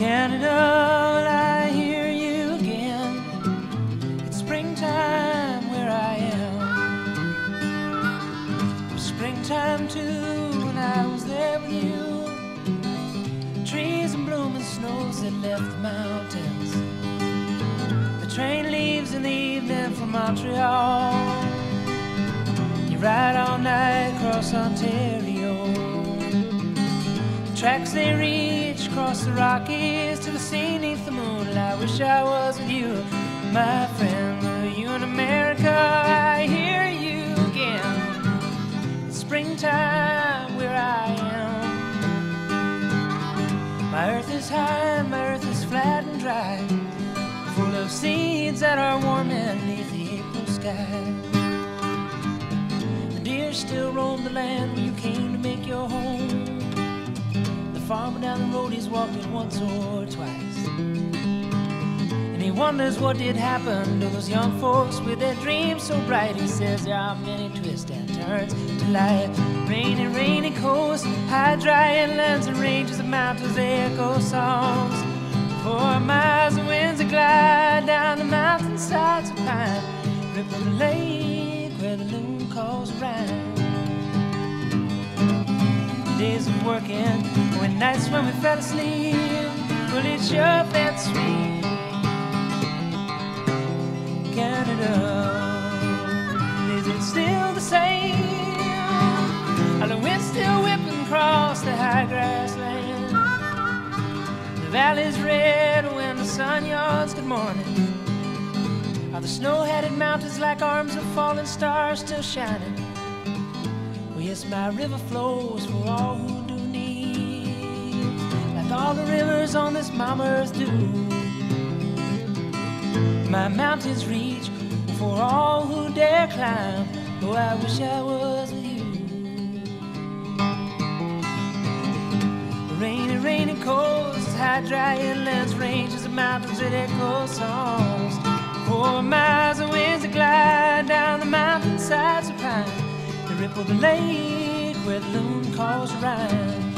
Canada, I hear you again. It's springtime where I am. Springtime too, when I was there with you. Trees and blooming snows that left the mountains. The train leaves in the evening from Montreal. You ride all night across Ontario. Tracks they reach across the Rockies to the sea neath the moonlight. I wish I was with you, my friend. Were you in America? I hear you again. It's springtime where I am. My earth is high, my earth is flat and dry, full of seeds that are warm beneath the April sky. The deer still roam the land where you came to make your home. Farmer down the road, he's walked it once or twice. And he wonders what did happen to those young folks with their dreams so bright. He says there are many twists and turns to life. Rainy, rainy coast, high, dry lands and ranges of mountains, they echo songs. Four miles the winds that glide down the mountainsides of pine, ripple the lake where the loon calls around. Days of working, when nights when we fell asleep, well it sure felt sweet. Canada, is it still the same? Are the winds still whipping across the high grassland? The valley's red when the sun yawns good morning. Are the snow-hatted mountains like arms of fallen stars still shining? Yes, my river flows for all who do need, like all the rivers on this mama earth do. My mountains reach for all who dare climb. Oh, I wish I was with you. Rainy, rainy coasts, high, dry inlands, ranges of mountains that echo songs. For miles the Ripple the lake where the loon calls around.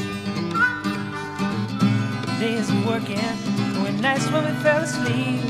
Days of working, when nights when we fell asleep,